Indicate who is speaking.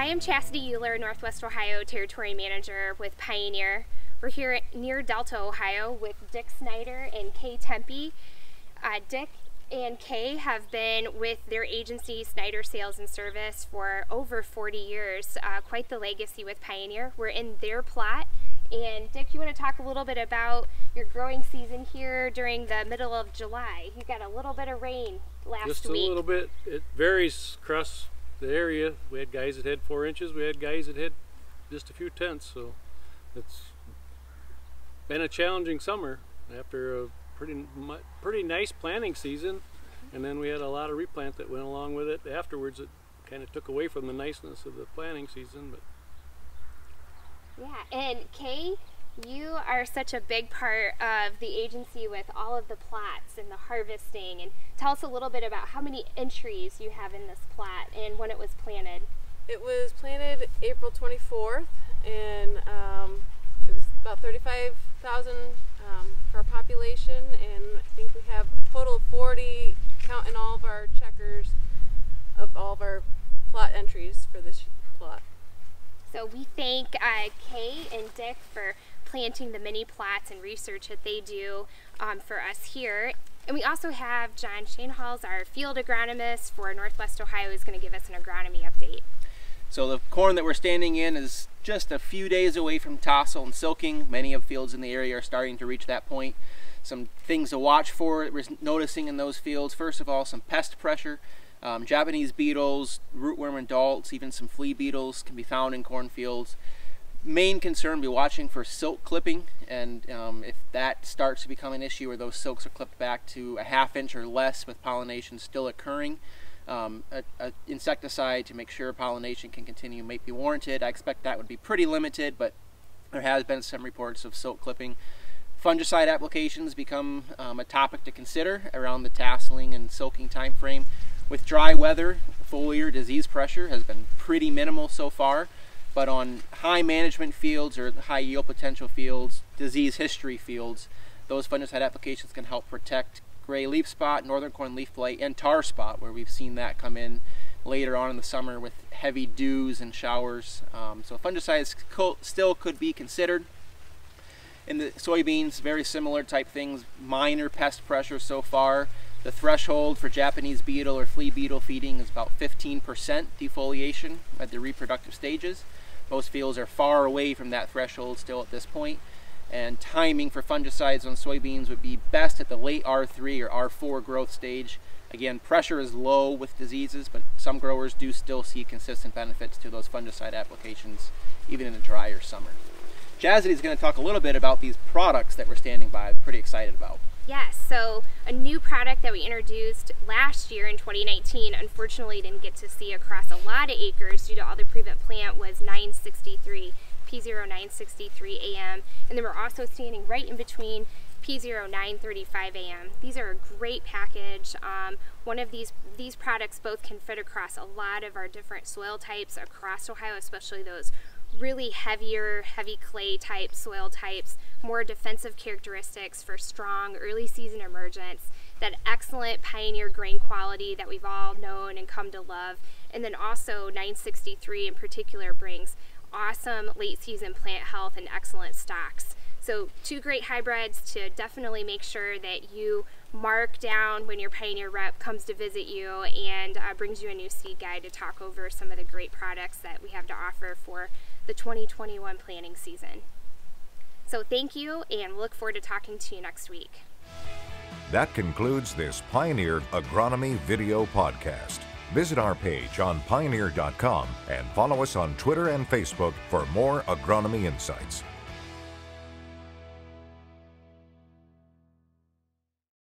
Speaker 1: Hi, I'm Chasitie Euler, Northwest Ohio Territory Manager with Pioneer. We're here near Delta, Ohio with Dick Snyder and Kay Timpe. Uh, Dick and Kay have been with their agency, Snyder Sales and Service, for over 40 years. Uh, quite the legacy with Pioneer. We're in their plot. And Dick, you want to talk a little bit about your growing season here during the middle of July? You got a little bit of rain last
Speaker 2: Just a little bit. It varies across the area. We had guys that had four inches. We had guys that had just a few tenths. So it's been a challenging summer after a pretty pretty nice planting season, and then we had a lot of replant that went along with it afterwards. It kind of took away from the niceness of the planting season, but
Speaker 1: Yeah, and Kay, you are such a big part of the agency with all of the plots and the harvesting. And tell us a little bit about how many entries you have in this plot and when it was planted.
Speaker 3: It was planted April 24th, and um, it was about 35,000 um, for our population, and I think we have a total of 40, counting all of our checkers, of all of our plot entries for this plot.
Speaker 1: So we thank uh, Kay and Dick for planting the mini plots and research that they do um, for us here. And we also have John Schoenhals, our field agronomist for Northwest Ohio, is going to give us an agronomy update.
Speaker 4: So the corn that we're standing in is just a few days away from tassel and silking. Many of fields in the area are starting to reach that point. Some things to watch for we're noticing in those fields. First of all, some pest pressure. Um, Japanese beetles, rootworm adults, even some flea beetles can be found in cornfields. Main concern, be watching for silk clipping, and um, if that starts to become an issue, or those silks are clipped back to a half inch or less with pollination still occurring, um, a, a insecticide to make sure pollination can continue might be warranted. I expect that would be pretty limited, but there has been some reports of silk clipping. Fungicide applications become um, a topic to consider around the tasseling and silking time frame. With dry weather, foliar disease pressure has been pretty minimal so far, but on high management fields or high yield potential fields, disease history fields, those fungicide applications can help protect gray leaf spot, northern corn leaf blight, and tar spot, where we've seen that come in later on in the summer with heavy dews and showers. Um, so fungicides co- still could be considered. In the soybeans, very similar type things, minor pest pressure so far. The threshold for Japanese beetle or flea beetle feeding is about 15% defoliation at the reproductive stages. Most fields are far away from that threshold still at this point, and timing for fungicides on soybeans would be best at the late R3 or R4 growth stage. Again, pressure is low with diseases, but some growers do still see consistent benefits to those fungicide applications even in a drier summer. Chasitie is going to talk a little bit about these products that we're standing by. Pretty excited about.
Speaker 1: Yes, so a new product that we introduced last year in 2019, unfortunately didn't get to see across a lot of acres due to all the prevent plant was 963, P0963 AM. And then we're also standing right in between P0935 AM. These are a great package. Um, one of these these products both can fit across a lot of our different soil types across Ohio, especially those really heavier, heavy clay type soil types, more defensive characteristics for strong early season emergence, that excellent pioneer grain quality that we've all known and come to love, and then also 963 in particular brings awesome late season plant health and excellent stalks. So two great hybrids to definitely make sure that you mark down when your Pioneer rep comes to visit you and uh, brings you a new seed guide to talk over some of the great products that we have to offer for the 2021 planting season. So thank you and look forward to talking to you next week.
Speaker 5: That concludes this Pioneer Agronomy video podcast. Visit our page on pioneer.com and follow us on Twitter and Facebook for more agronomy insights.